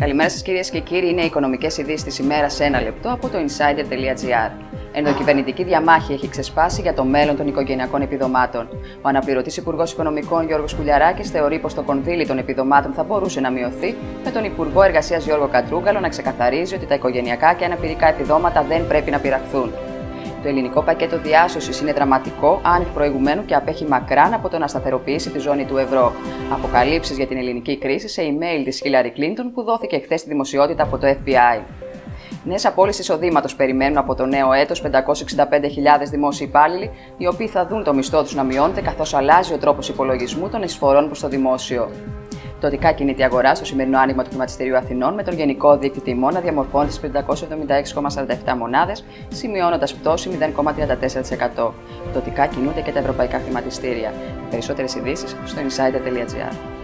Καλημέρα σας κυρίες και κύριοι. Είναι οι οικονομικές ειδήσεις της ημέρας σε ένα λεπτό από το insider.gr. Ενδοκυβερνητική διαμάχη έχει ξεσπάσει για το μέλλον των οικογενειακών επιδομάτων. Ο αναπληρωτής Υπουργός Οικονομικών Γιώργος Κουλιαράκης θεωρεί πως το κονδύλι των επιδομάτων θα μπορούσε να μειωθεί, με τον Υπουργό Εργασίας Γιώργο Κατρούγκαλο να ξεκαθαρίζει ότι τα οικογενειακά και αναπηρικά επιδόματα δεν πρέπει να πειραχθούν. Το ελληνικό πακέτο διάσωσης είναι δραματικό, άνευ προηγουμένου και απέχει μακράν από το να σταθεροποιήσει τη ζώνη του ευρώ. Αποκαλύψεις για την ελληνική κρίση σε email της Χίλαρη Κλίντον που δόθηκε χθες στη δημοσιότητα από το FBI. Νέες απόλυσει εισοδήματος περιμένουν από το νέο έτος 565.000 δημόσιοι υπάλληλοι, οι οποίοι θα δουν το μισθό τους να μειώνεται καθώς αλλάζει ο τρόπος υπολογισμού των εισφορών προς το δημόσιο. Πτωτικά κινείται η αγοράς στο σημερινό άνοιγμα του Χρηματιστηρίου Αθηνών με τον γενικό δείκτη τιμών να διαμορφώνεται στι 576,47 μονάδες, σημειώνοντας πτώση 0,34%. Πτωτικά κινούνται και τα ευρωπαϊκά χρηματιστήρια. Περισσότερες ειδήσεις στο insider.gr.